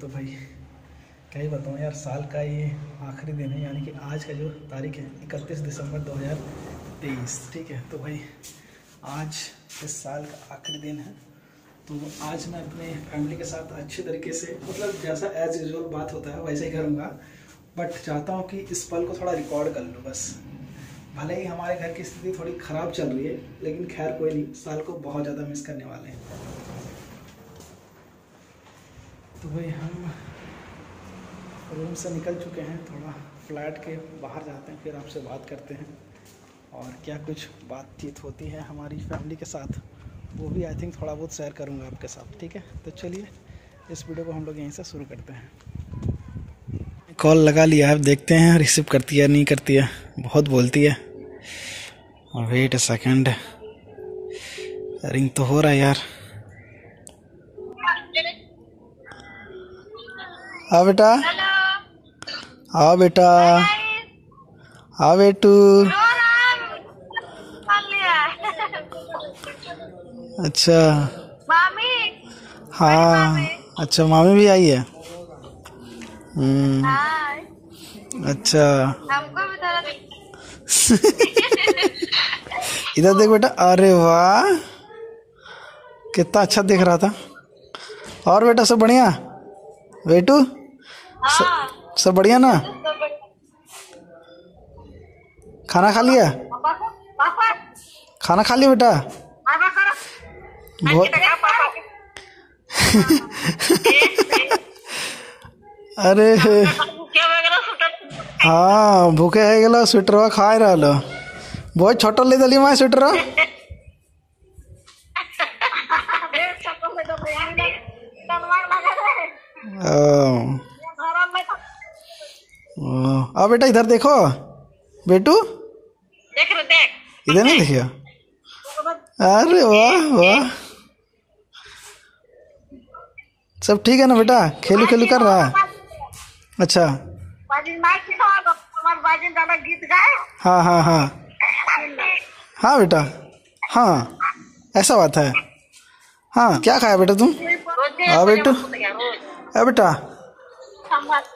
तो भाई, क्या ही बताऊँ यार, साल का ये आखिरी दिन है, यानी कि आज का जो तारीख है, इकतीस दिसंबर 2023 ठीक है? तो भाई, आज इस साल का आखिरी दिन है। तो आज मैं अपने फैमिली के साथ अच्छे तरीके से मतलब जैसा एज यूजल बात होता है, वैसे ही करूँगा। बट चाहता हूँ कि इस पल को थोड़ा रिकॉर्ड कर लूँ बस। भले ही हमारे घर की स्थिति थोड़ी ख़राब चल रही है, लेकिन खैर कोई नहीं, साल को बहुत ज़्यादा मिस करने वाले हैं। भाई हम रूम से निकल चुके हैं, थोड़ा फ्लैट के बाहर जाते हैं, फिर आपसे बात करते हैं। और क्या कुछ बातचीत होती है हमारी फैमिली के साथ, वो भी आई थिंक थोड़ा बहुत शेयर करूँगा आपके साथ, ठीक है? तो चलिए, इस वीडियो को हम लोग यहीं से शुरू करते हैं। कॉल लगा लिया है, देखते हैं रिसीव करती है, नहीं करती है, बहुत बोलती है। वेट अ सेकंड रिंग तो हो रहा है यार। हाँ बेटा। हाँ बेटा। हाँ बेटू। अच्छा। मामी हाँ अच्छा मामी भी आई है। हम्म। अच्छा। इधर देख बेटा, अरे वाह। कितना अच्छा दिख रहा था। और बेटा सब बढ़िया? बेटू? हाँ। सब बढ़िया ना? खाना खा लिया? पापा पापा? खाना खा लिया बेटा? बहुत अरे। हाँ भूखे है गेलो स्वेटरवा खाए रहलो बहुत छोटो ले दली माँ स्वेटरवा सबको में तो बयान तलवार लगा रहे ओ, घर में तो ओ, अब बेटा इधर देखो। बेटू देख रहे देख। इधर नहीं देखियो? अरे वाह वाह। सब ठीक है ना बेटा? खेलू खेलू कर रहा है। अच्छा। हाँ हाँ हाँ। हाँ बेटा। हाँ ऐसा बात है। हाँ क्या खाया बेटा तुम? हाँ बेटू। अरे बेटा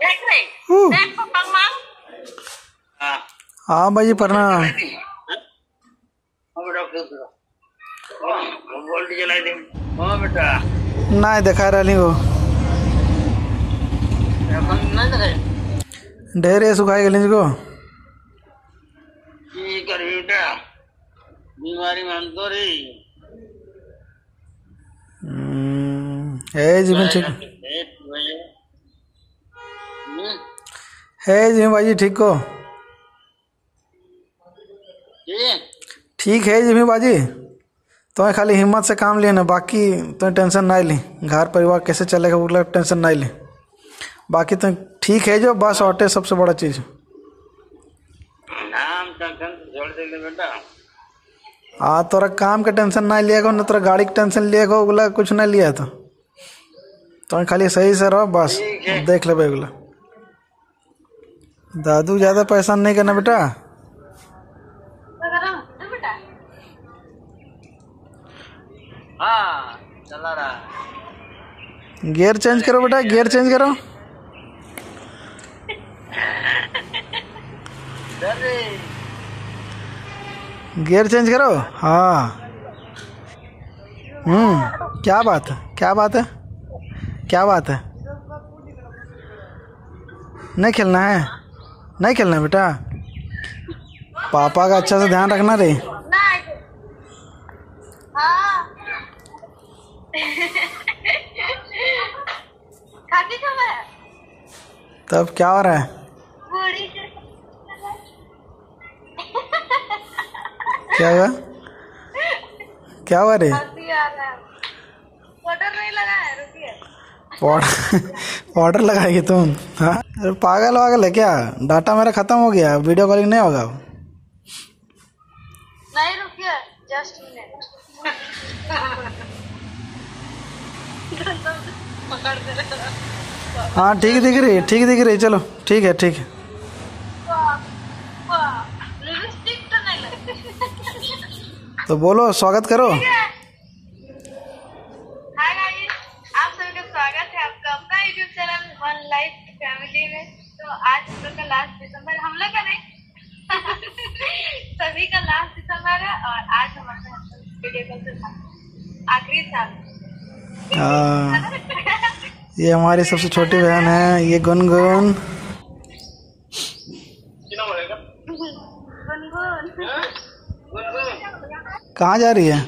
देख रहे हूँ। देख पापा माँ हाँ भाई प्रणाम ना देखा रही हो ढेर सुखा सुखाई हम्म, जी को। बीमारी मान ठीक। हम्म। है जीवन भाई जी ठीक हो। ठीक है जिमी बाजी। तुम्हें तो खाली हिम्मत से काम लेना बाकी तुम्हें तो टेंशन ना ली। घर परिवार कैसे चलेगा वो टेंशन ना ली। बाकी तुम तो ठीक है जो बस ऑटे सबसे बड़ा चीज़। हाँ तोरा काम का टेंशन ना लिया न तोरा गाड़ी का टेंशन लिया बोला कुछ ना लिया तो। तुम्हें खाली सही से रहो बस देख ले बोला दादू ज़्यादा परेशान नहीं करना बेटा। हाँ चला रहा गियर चेंज करो बेटा गियर चेंज करो। गियर चेंज करो? हाँ। हम्म क्या बात है? क्या बात है? क्या बात है? नहीं खेलना है। नहीं खेलना है बेटा। पापा का अच्छा से ध्यान रखना रे नहीं हाँ खाती कब है तब क्या हो रहा है? क्या हुआ? क्या हुआ रे? हँसी आ रहा है पाउडर नहीं लगा रुकिए। पाउडर पाउडर लगाएगी तुम हाँ? अरे पागल वागल है क्या? डाटा मेरा खत्म हो गया वीडियो कॉलिंग नहीं होगा नहीं रुकिए जस्ट मिनट पकड़ दे रहे। हाँ ठीक दिख रही है ठीक दिख रही है चलो ठीक है ठीक है। तो बोलो स्वागत करो। हाय आप सभी का स्वागत है आपका अपना यूट्यूब चैनल लाइफ फैमिली में। तो आज हम लोग का लास्ट दिसंबर हम लोग का नहीं सभी का लास्ट दिसंबर है और आज हमारे वीडियो कॉल से आखिरी साल। हाँ, ये हमारी सबसे छोटी बहन है, ये गुनगुन। कहाँ जा रही है?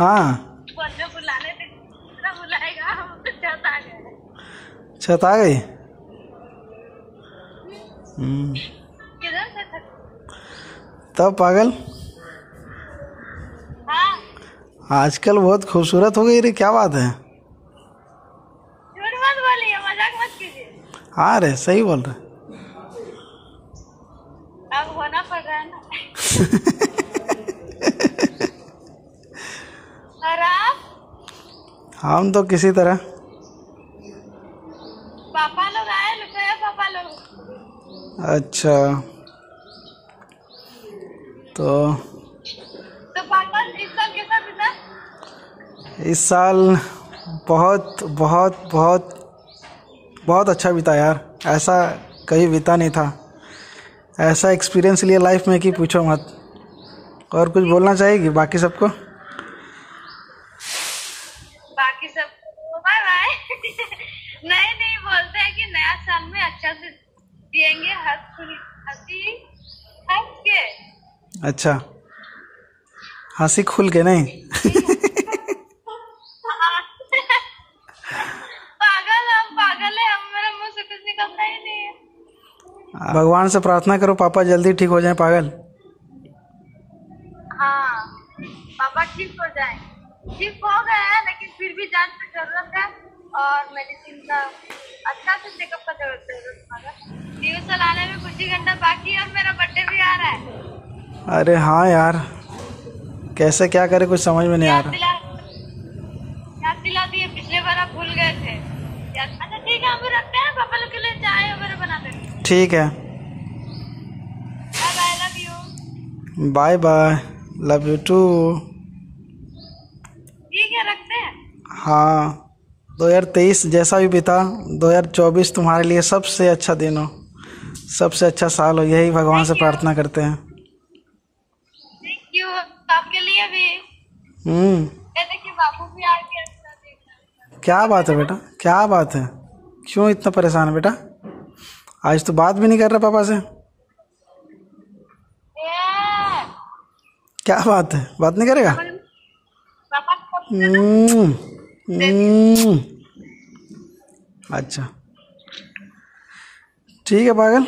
हैं। छत आ गई? तब पागल? हाँ। आजकल बहुत खूबसूरत हो गई रे क्या बात है? झूठ मत बोलिए मज़ाक मत कीजिए। हाँ रे सही बोल रहे। अब होना पड़ रहा है ना। और आप? हम तो किसी तरह। पापा लोग आए पापा लोग। अच्छा। तो तो इस साल कैसा बीता? इस साल बहुत बहुत बहुत बहुत अच्छा बीता यार। ऐसा कभी बीता नहीं था। ऐसा एक्सपीरियंस लिया लाइफ में कि पूछो मत। और कुछ बोलना चाहेगी बाकी सबको? बाकी सब बाय बाय नहीं नहीं बोलते हैं कि नया साल में अच्छा से जिएँगे हंस हँसी हंस के। अच्छा। हँसी खुल के नहीं? पागल हम पागल है हम मेरे मुँह से कुछ निकलता ही नहीं है। भगवान से प्रार्थना करो पापा जल्दी ठीक हो जाए पागल। हाँ पापा ठीक हो जाए। ठीक हो गए हैं लेकिन फिर भी जाँच की ज़रूरत है और मेडिसिन का अच्छा से चेकअप का ज़रूरत होगा न्यूज़ चलाने में कुछ ही घंटा बाकी है और मेरा बर्थडे भी आ रहा है। अरे हाँ यार। कैसे क्या करे कुछ समझ में नहीं आ रहा। याद दिला दिए पिछले बार आप भूल गए थे। अच्छा ठीक है हम रखते हैं पापा लोग के लिए चाय वगैरह बना ठीक है। Bye bye love you bye bye love you too ठीक है रखते हैं। हाँ। 2023 जैसा भी बीता 2024 तुम्हारे लिए सबसे अच्छा दिन हो। सबसे अच्छा साल हो। यही भगवान से प्रार्थना करते हैं। आपके लिए भी। हम्म। देखिए बाबू भी आ गया देख रहा। क्या बात है बेटा क्या बात है। क्यों इतना परेशान है बेटा? आज तो बात भी नहीं कर रहा पापा से। क्या बात है? बात नहीं करेगा? हम्म, हम्म। अच्छा। ठीक है पागल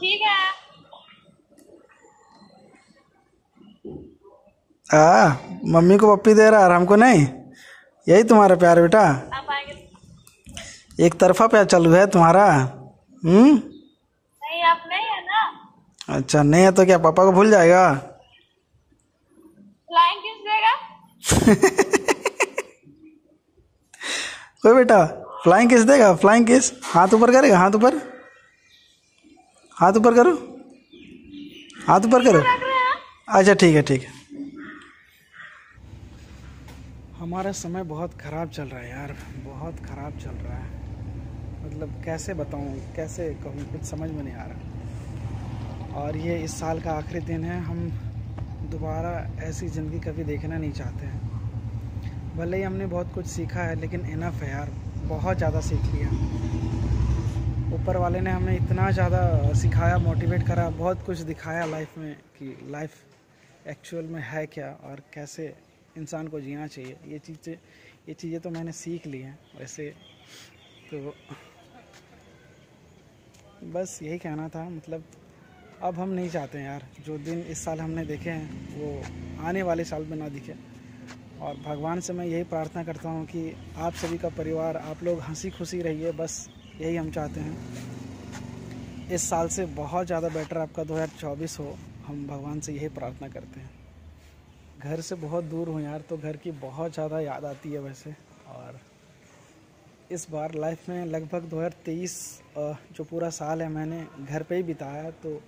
ठीक है आ मम्मी को पप्पी दे रहा और हमको नहीं? यही तुम्हारा प्यार बेटा। एक तरफा प्यार चालू है तुम्हारा हम्म? नहीं आप नहीं है ना? अच्छा नहीं है तो क्या पापा को भूल जाएगा? फ्लाइंग किस देगा कोई बेटा फ्लाइंग किस देगा? फ्लाइंग किस हाथ ऊपर करेगा? हाथ ऊपर? हाथ ऊपर करो। हाथ ऊपर करो। हैं अच्छा ठीक है ठीक है। हमारा समय बहुत ख़राब चल रहा है यार, बहुत ख़राब चल रहा है। मतलब कैसे बताऊँ, कैसे कहूँ, कुछ समझ में नहीं आ रहा। और ये इस साल का आखिरी दिन है, हम दोबारा ऐसी ज़िंदगी कभी देखना नहीं चाहते हैं। भले ही हमने बहुत कुछ सीखा है, लेकिन इनफ है यार, बहुत ज़्यादा सीख लिया। ऊपर वाले ने हमें इतना ज़्यादा सिखाया मोटिवेट करा, बहुत कुछ दिखाया लाइफ में कि लाइफ एक्चुअल में है क्या और कैसे इंसान को जीना चाहिए। ये चीज़ें ये चीज़ें तो मैंने सीख ली हैं, वैसे तो बस यही कहना था मतलब अब हम नहीं चाहते यार। जो दिन इस साल हमने देखे हैं, वो आने वाले साल में ना दिखे। और भगवान से मैं यही प्रार्थना करता हूँ कि आप सभी का परिवार, आप लोग हँसी खुशी रहिए, बस यही हम चाहते हैं। इस साल से बहुत ज़्यादा बेटर आपका 2024 हो, हम भगवान से यही प्रार्थना करते हैं। घर से बहुत दूर हूँ यार तो घर की बहुत ज़्यादा याद आती है वैसे। और इस बार लाइफ में लगभग 2023 जो पूरा साल है मैंने घर पे ही बिताया तो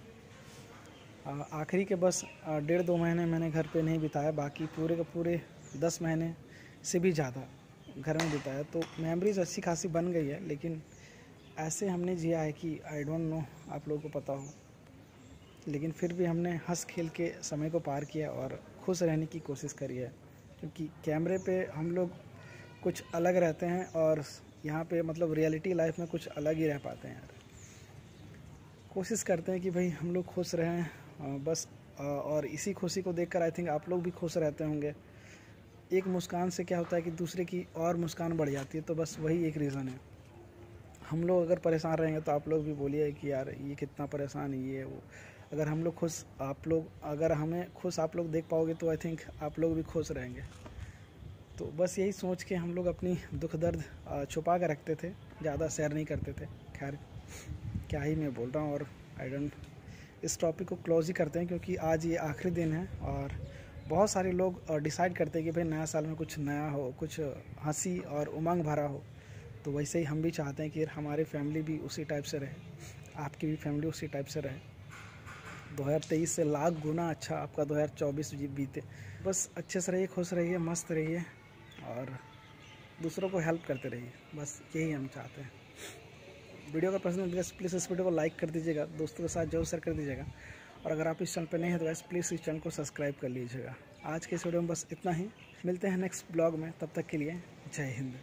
आखिरी के बस डेढ़ दो महीने मैंने घर पे नहीं बिताया, बाकी पूरे के पूरे दस महीने से भी ज़्यादा घर में बिताया। तो मेमोरीज अच्छी खासी बन गई है, लेकिन ऐसे हमने जिया है कि आई डोंट नो आप लोगों को पता हो। लेकिन फिर भी हमने हंस खेल के समय को पार किया और खुश रहने की कोशिश करी है, क्योंकि कैमरे पे हम लोग कुछ अलग रहते हैं और यहाँ पे मतलब रियलिटी लाइफ में कुछ अलग ही रह पाते हैं यार। कोशिश करते हैं कि भाई हम लोग खुश रहें बस और इसी खुशी को देखकर आई थिंक आप लोग भी खुश रहते होंगे। एक मुस्कान से क्या होता है कि दूसरे की और मुस्कान बढ़ जाती है तो बस वही एक रीज़न है। हम लोग अगर परेशान रहेंगे तो आप लोग भी बोलिए कि यार ये कितना परेशान है, ये वो। अगर हम लोग खुश, आप लोग, अगर हमें खुश आप लोग देख पाओगे तो आई थिंक आप लोग भी खुश रहेंगे। तो बस यही सोच के हम लोग अपनी दुख दर्द छुपा कर रखते थे, ज़्यादा शेयर नहीं करते थे। खैर, क्या ही मैं बोल रहा हूँ और आई डोंट इस टॉपिक को क्लोज ही करते हैं क्योंकि आज ये आखिरी दिन है और बहुत सारे लोग डिसाइड करते हैं कि भाई नया साल में कुछ नया हो, कुछ हँसी और उमंग भरा हो। तो वैसे ही हम भी चाहते हैं कि हमारी फैमिली भी उसी टाइप से रहे, आपकी भी फैमिली उसी टाइप से रहे। 2023 से लाख गुना अच्छा आपका 2024 जी बीते। बस अच्छे से रहिए, खुश रहिए, मस्त रहिए और दूसरों को हेल्प करते रहिए। बस यही हम चाहते हैं। वीडियो का पसंद है प्लीज़ इस वीडियो को लाइक कर दीजिएगा, दोस्तों के साथ ज़रूर शेयर कर दीजिएगा। और अगर आप इस चैनल पर नहीं है तो वैसे प्लीज़ इस चैनल को सब्सक्राइब कर लीजिएगा। आज के इस वीडियो में बस इतना ही। मिलते हैं नेक्स्ट ब्लॉग में, तब तक के लिए जय हिंद।